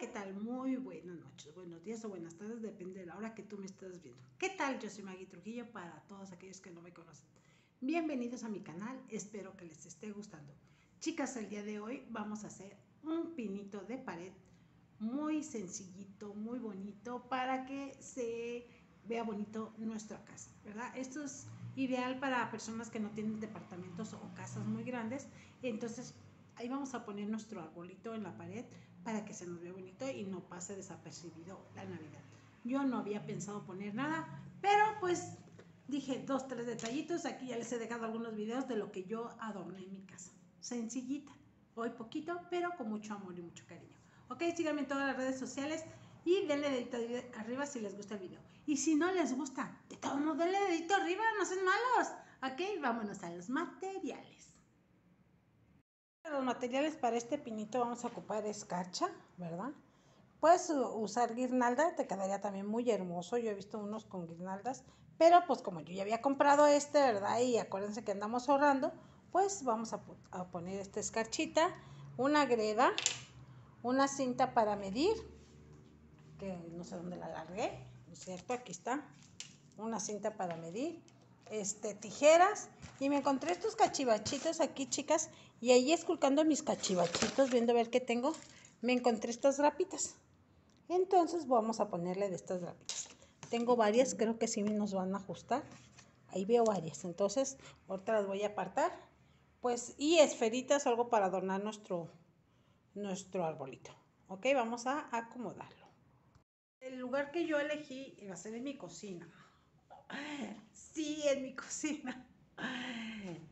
¿qué tal? Muy buenas noches, buenos días o buenas tardes, depende de la hora que tú me estés viendo. ¿Qué tal? Yo soy Maggie Trujillo para todos aquellos que no me conocen. Bienvenidos a mi canal, espero que les esté gustando. Chicas, el día de hoy vamos a hacer un pinito de pared muy sencillito, muy bonito para que se vea bonito nuestra casa, ¿verdad? Esto es ideal para personas que no tienen departamentos o casas muy grandes, entonces ahí vamos a poner nuestro arbolito en la pared para que se nos vea bonito y no pase desapercibido la Navidad. Yo no había pensado poner nada, pero pues dije dos, tres detallitos. Aquí ya les he dejado algunos videos de lo que yo adorné en mi casa. Sencillita, hoy poquito, pero con mucho amor y mucho cariño. Ok, síganme en todas las redes sociales y denle dedito arriba si les gusta el video. Y si no les gusta, de todos modos denle dedito arriba, no sean malos. Ok, vámonos a los materiales. Los materiales para este pinito vamos a ocupar escarcha, ¿verdad? Puedes usar guirnalda, te quedaría también muy hermoso. Yo he visto unos con guirnaldas, pero pues como yo ya había comprado este, ¿verdad? Y acuérdense que andamos ahorrando, pues vamos a, poner esta escarchita, una greda, una cinta para medir, que no sé dónde la largué, ¿no es cierto? Aquí está, una cinta para medir, este, tijeras y me encontré estos cachivachitos aquí, chicas, y ahí esculcando mis cachivachitos, viendo a ver qué tengo, me encontré estas rapitas. Entonces vamos a ponerle de estas rapitas. Tengo varias, creo que sí nos van a ajustar. Ahí veo varias, entonces ahorita las voy a apartar. Pues, y esferitas, algo para adornar nuestro, nuestro arbolito. Ok, vamos a acomodarlo. El lugar que yo elegí va a ser en mi cocina. Sí, en mi cocina.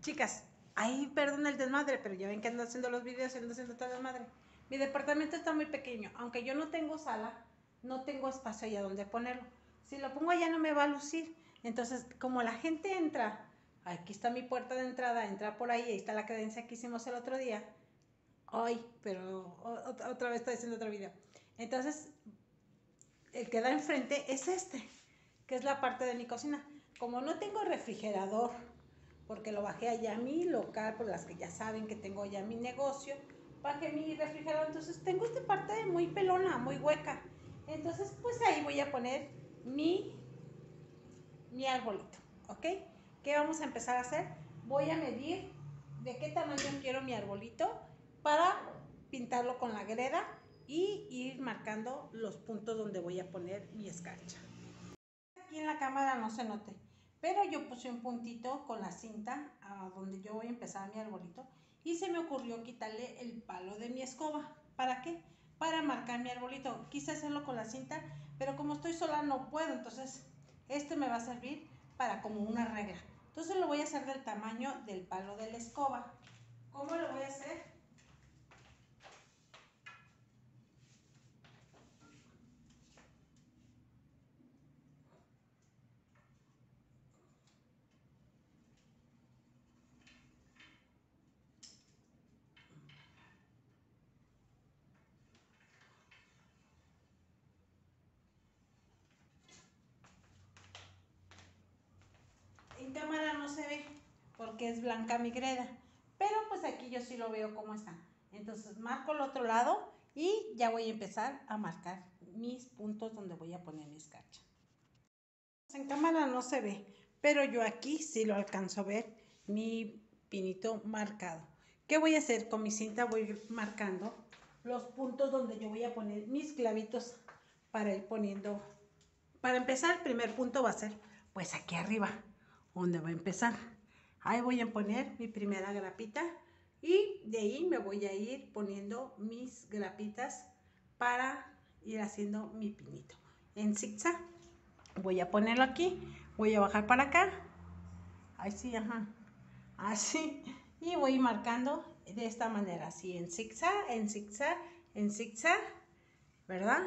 Chicas, ahí perdón el desmadre, pero ya ven que ando haciendo los videos, ando haciendo todo desmadre. Mi departamento está muy pequeño, aunque yo no tengo sala, no tengo espacio allá donde ponerlo. Si lo pongo allá no me va a lucir. Entonces, como la gente entra, aquí está mi puerta de entrada, entra por ahí, ahí está la credencia que hicimos el otro día. Hoy, pero otra vez estoy haciendo otro video. Entonces, el que da enfrente es este que es la parte de mi cocina. Como no tengo refrigerador, porque lo bajé allá a mi local, por las que ya saben que tengo ya mi negocio, bajé mi refrigerador, entonces tengo esta parte muy pelona, muy hueca. Entonces, pues ahí voy a poner mi, mi arbolito, ¿ok? ¿Qué vamos a empezar a hacer? Voy a medir de qué tamaño quiero mi arbolito para pintarlo con la greda y ir marcando los puntos donde voy a poner mi escarcha aquí en la cámara no se note, pero yo puse un puntito con la cinta a donde yo voy a empezar mi arbolito y se me ocurrió quitarle el palo de mi escoba. ¿Para qué? Para marcar mi arbolito. Quise hacerlo con la cinta, pero como estoy sola no puedo, entonces este me va a servir para como una regla. Entonces lo voy a hacer del tamaño del palo de la escoba. ¿Cómo lo voy a hacer? cámara no se ve porque es blanca mi greda, pero pues aquí yo sí lo veo como está. Entonces marco el otro lado y ya voy a empezar a marcar mis puntos donde voy a poner mi escarcha. En cámara no se ve, pero yo aquí sí lo alcanzo a ver mi pinito marcado. ¿Qué voy a hacer? Con mi cinta voy marcando los puntos donde yo voy a poner mis clavitos para ir poniendo. Para empezar, el primer punto va a ser pues aquí arriba donde va a empezar. Ahí voy a poner mi primera grapita y de ahí me voy a ir poniendo mis grapitas para ir haciendo mi pinito. En zigzag voy a ponerlo aquí, voy a bajar para acá, así, ajá, así, y voy marcando de esta manera, así en zigzag, en zigzag, en zigzag, ¿verdad?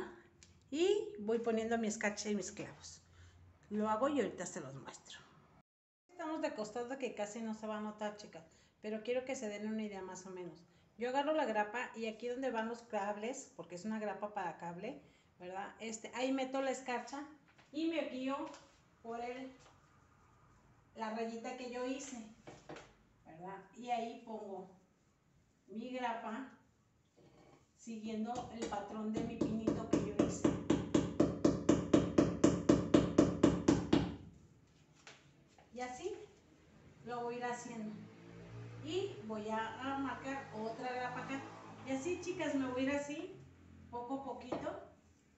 Y voy poniendo mi escarcha y mis clavos. Lo hago y ahorita se los muestro estamos de costado que casi no se va a notar, chicas, pero quiero que se den una idea más o menos. Yo agarro la grapa y aquí donde van los cables, porque es una grapa para cable, ¿verdad? Este, ahí meto la escarcha y me guío por el, la rayita que yo hice, ¿verdad? Y ahí pongo mi grapa siguiendo el patrón de mi piña haciendo. Y voy a, marcar otra grapa acá. Y así, chicas, me voy a ir así, poco a poquito,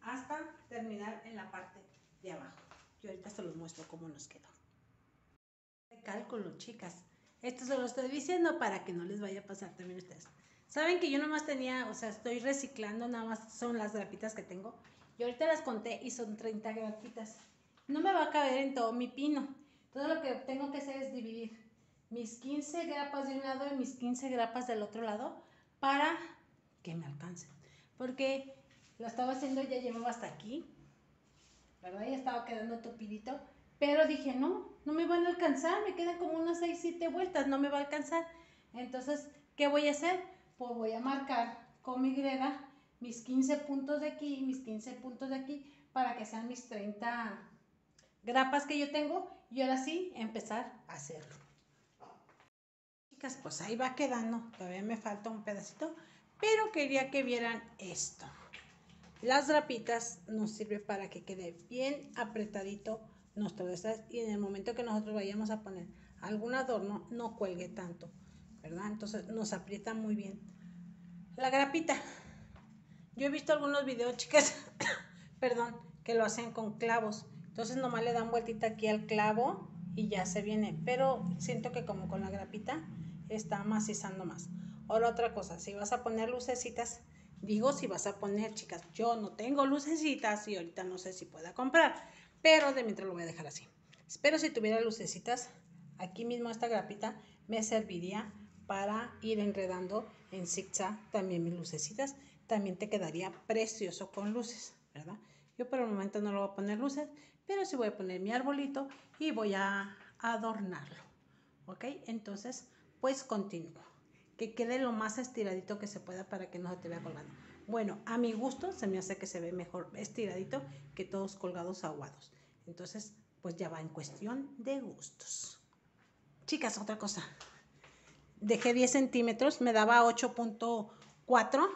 hasta terminar en la parte de abajo. Y ahorita se los muestro cómo nos quedó. Cálculo, chicas. Esto se lo estoy diciendo para que no les vaya a pasar también a ustedes. Saben que yo nomás tenía, o sea, estoy reciclando, nada más son las grapitas que tengo. Y ahorita las conté y son 30 grapitas. No me va a caber en todo mi pino. Todo lo que tengo que hacer es dividir mis 15 grapas de un lado y mis 15 grapas del otro lado para que me alcancen. Porque lo estaba haciendo, ya llevaba hasta aquí, ¿verdad? Ya estaba quedando tupidito. Pero dije, no, no me van a alcanzar, me quedan como unas 6, 7 vueltas, no me va a alcanzar. Entonces, ¿qué voy a hacer? Pues voy a marcar con mi greda mis 15 puntos de aquí y mis 15 puntos de aquí para que sean mis 30 grapas que yo tengo y ahora sí empezar a hacerlo. Pues ahí va quedando, todavía me falta un pedacito, pero quería que vieran esto. Las grapitas nos sirve para que quede bien apretadito nuestro desastre y en el momento que nosotros vayamos a poner algún adorno no cuelgue tanto, ¿verdad? Entonces nos aprieta muy bien. La grapita. Yo he visto algunos videos, chicas, perdón, que lo hacen con clavos. Entonces nomás le dan vueltita aquí al clavo y ya se viene. Pero siento que como con la grapita está macizando más. Ahora otra cosa, si vas a poner lucecitas, digo si vas a poner, chicas, yo no tengo lucecitas y ahorita no sé si pueda comprar. Pero de mientras lo voy a dejar así. Espero si tuviera lucecitas, aquí mismo esta grapita me serviría para ir enredando en zigzag también mis lucecitas. También te quedaría precioso con luces, ¿verdad? Yo por el momento no lo voy a poner luces, pero sí voy a poner mi arbolito y voy a adornarlo. ¿Ok? Entonces, pues continúo. Que quede lo más estiradito que se pueda para que no se te vea colgando. Bueno, a mi gusto se me hace que se ve mejor estiradito que todos colgados aguados. Entonces, pues ya va en cuestión de gustos. Chicas, otra cosa. Dejé 10 centímetros, me daba 8.4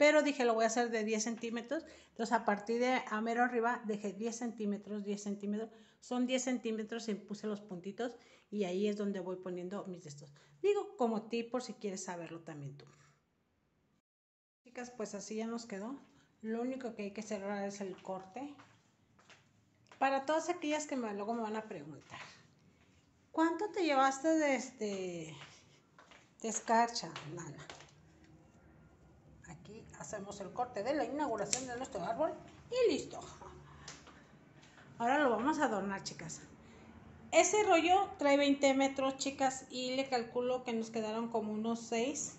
pero dije lo voy a hacer de 10 centímetros. Entonces a partir de a mero arriba dejé 10 centímetros, 10 centímetros. Son 10 centímetros y puse los puntitos y ahí es donde voy poniendo mis estos. Digo como tip por si quieres saberlo también tú. Chicas, pues así ya nos quedó. Lo único que hay que cerrar es el corte. Para todas aquellas que luego me van a preguntar. ¿Cuánto te llevaste de este de escarcha, Nana? Hacemos el corte de la inauguración de nuestro árbol y listo. Ahora lo vamos a adornar, chicas. Ese rollo trae 20 metros, chicas, y le calculo que nos quedaron como unos 6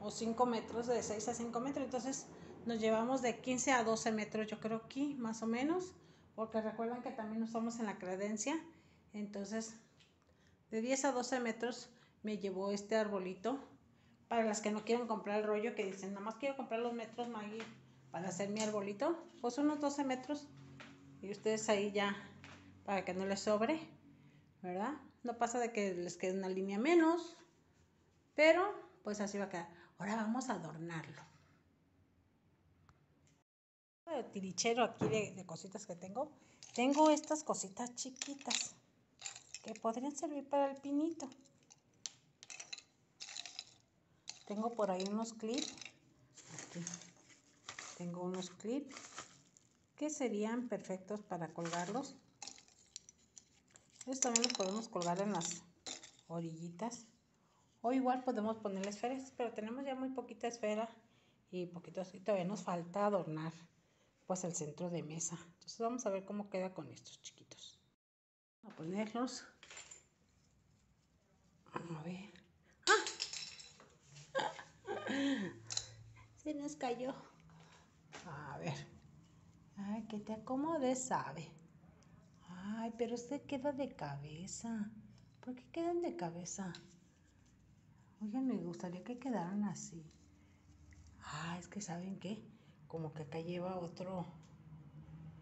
o 5 metros, de 6 a 5 metros. Entonces nos llevamos de 15 a 12 metros, yo creo aquí, más o menos. Porque recuerdan que también estamos en la credencia. Entonces, de 10 a 12 metros me llevó este arbolito para las que no quieren comprar el rollo, que dicen, nada más quiero comprar los metros Maggie para hacer mi arbolito, pues unos 12 metros. Y ustedes ahí ya, para que no les sobre, ¿verdad? No pasa de que les quede una línea menos, pero pues así va a quedar. Ahora vamos a adornarlo. Tirichero aquí de cositas que tengo, tengo estas cositas chiquitas que podrían servir para el pinito. Tengo por ahí unos clips. Tengo unos clips que serían perfectos para colgarlos. Estos también los podemos colgar en las orillitas. O igual podemos ponerle esferas, pero tenemos ya muy poquita esfera y poquito así. Todavía nos falta adornar pues el centro de mesa. Entonces vamos a ver cómo queda con estos chiquitos. Vamos a ponerlos. A ver. Cayó. A ver. Ay, que te acomodes, sabe. Ay, pero usted queda de cabeza. ¿Por qué quedan de cabeza? Oigan, me gustaría que quedaran así. Ah, es que ¿saben qué? Como que acá lleva otro...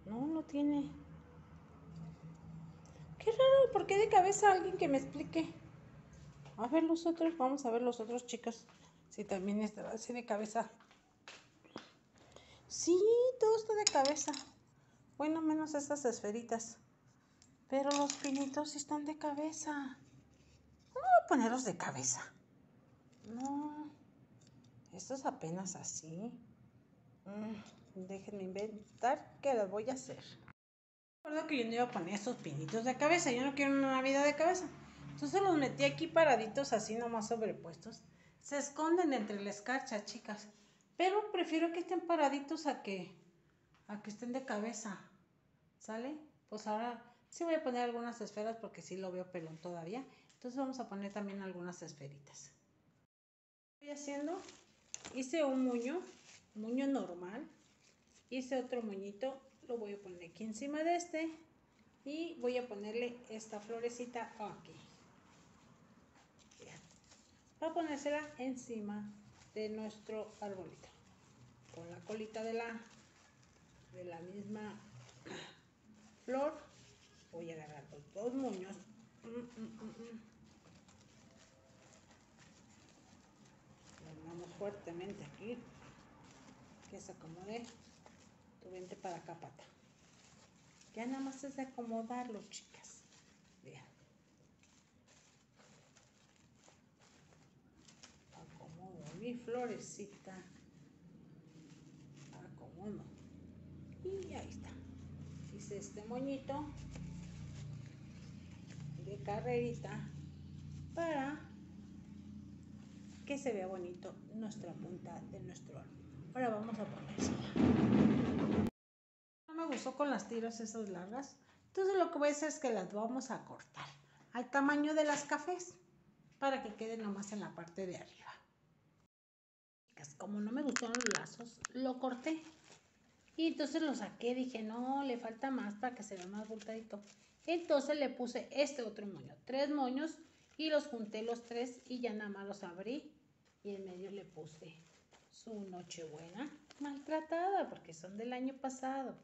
No, no tiene. Qué raro, ¿por qué de cabeza? Alguien que me explique. A ver los otros, vamos a ver los otros chicos. Si también está así de cabeza. Sí, todo está de cabeza. Bueno, menos estas esferitas. Pero los pinitos están de cabeza. Ah, ponerlos de cabeza. No, esto es apenas así. Mm, déjenme inventar que lo voy a hacer. Recuerdo que yo no iba a poner esos pinitos de cabeza. Yo no quiero una vida de cabeza. Entonces los metí aquí paraditos así nomás sobrepuestos. Se esconden entre la escarcha, chicas. Pero prefiero que estén paraditos a que, a que estén de cabeza. ¿Sale? Pues ahora sí voy a poner algunas esferas porque sí lo veo pelón todavía. Entonces vamos a poner también algunas esferitas. Estoy haciendo, hice un muño, muño normal. Hice otro muñito, lo voy a poner aquí encima de este. Y voy a ponerle esta florecita aquí. Voy a ponérsela encima de nuestro arbolito. Con la colita de la, de la misma flor voy a agarrar los dos muños. Mm, mm, mm, fuertemente aquí. Que se acomode. Tu vente para acá, pata. Ya nada más es de acomodarlo, chicas. Vean. Florecita. Acomodo. Y ahí está. Hice este moñito de carrerita para que se vea bonito nuestra punta de nuestro árbol. Ahora vamos a ponérsela. No me gustó con las tiras esas largas, entonces lo que voy a hacer es que las vamos a cortar al tamaño de las cafés para que queden nomás en la parte de arriba. Como no me gustaron los lazos, lo corté. Y entonces lo saqué, dije, no, le falta más para que se vea más voltadito. Entonces le puse este otro moño, tres moños, y los junté los tres y ya nada más los abrí y en medio le puse su Nochebuena maltratada porque son del año pasado.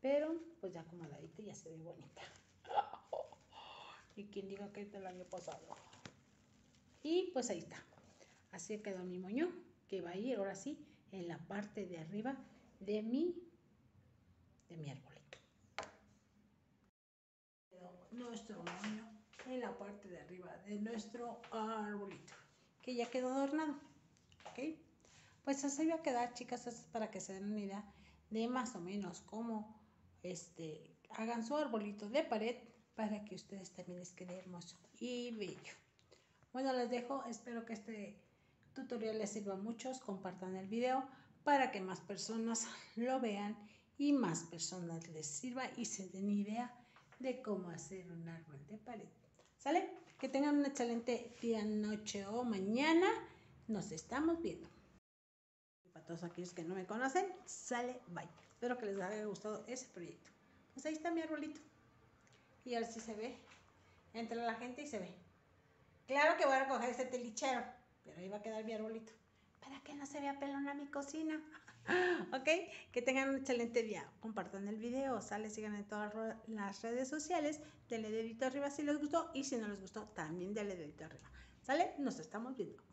Pero pues ya acomodadita ya se ve bonita. y quien diga que es del año pasado. Y pues ahí está. Así quedó mi moño que va a ir ahora sí en la parte de arriba de mi, de mi arbolito. Nuestro moño en la parte de arriba de nuestro arbolito que ya quedó adornado. ¿Ok? Pues así va a quedar, chicas, para que se den una idea de más o menos cómo este, hagan su arbolito de pared para que ustedes también les quede hermoso y bello. Bueno, les dejo, espero que este tutorial les sirva a muchos, compartan el video para que más personas lo vean y más personas les sirva y se den idea de cómo hacer un árbol de pared. ¿Sale? Que tengan un excelente día, noche o mañana. Nos estamos viendo. Para todos aquellos que no me conocen, sale, bye. Espero que les haya gustado ese proyecto. Pues ahí está mi arbolito. Y ahora sí se ve. Entra la gente y se ve. Claro que voy a recoger ese telichero, ahí va a quedar mi arbolito. Para que no se vea pelón a mi cocina. ok, que tengan un excelente día. Compartan el video, sale, sigan en todas las redes sociales. Denle dedito arriba si les gustó y si no les gustó, también denle dedito arriba. ¿Sale? Nos estamos viendo.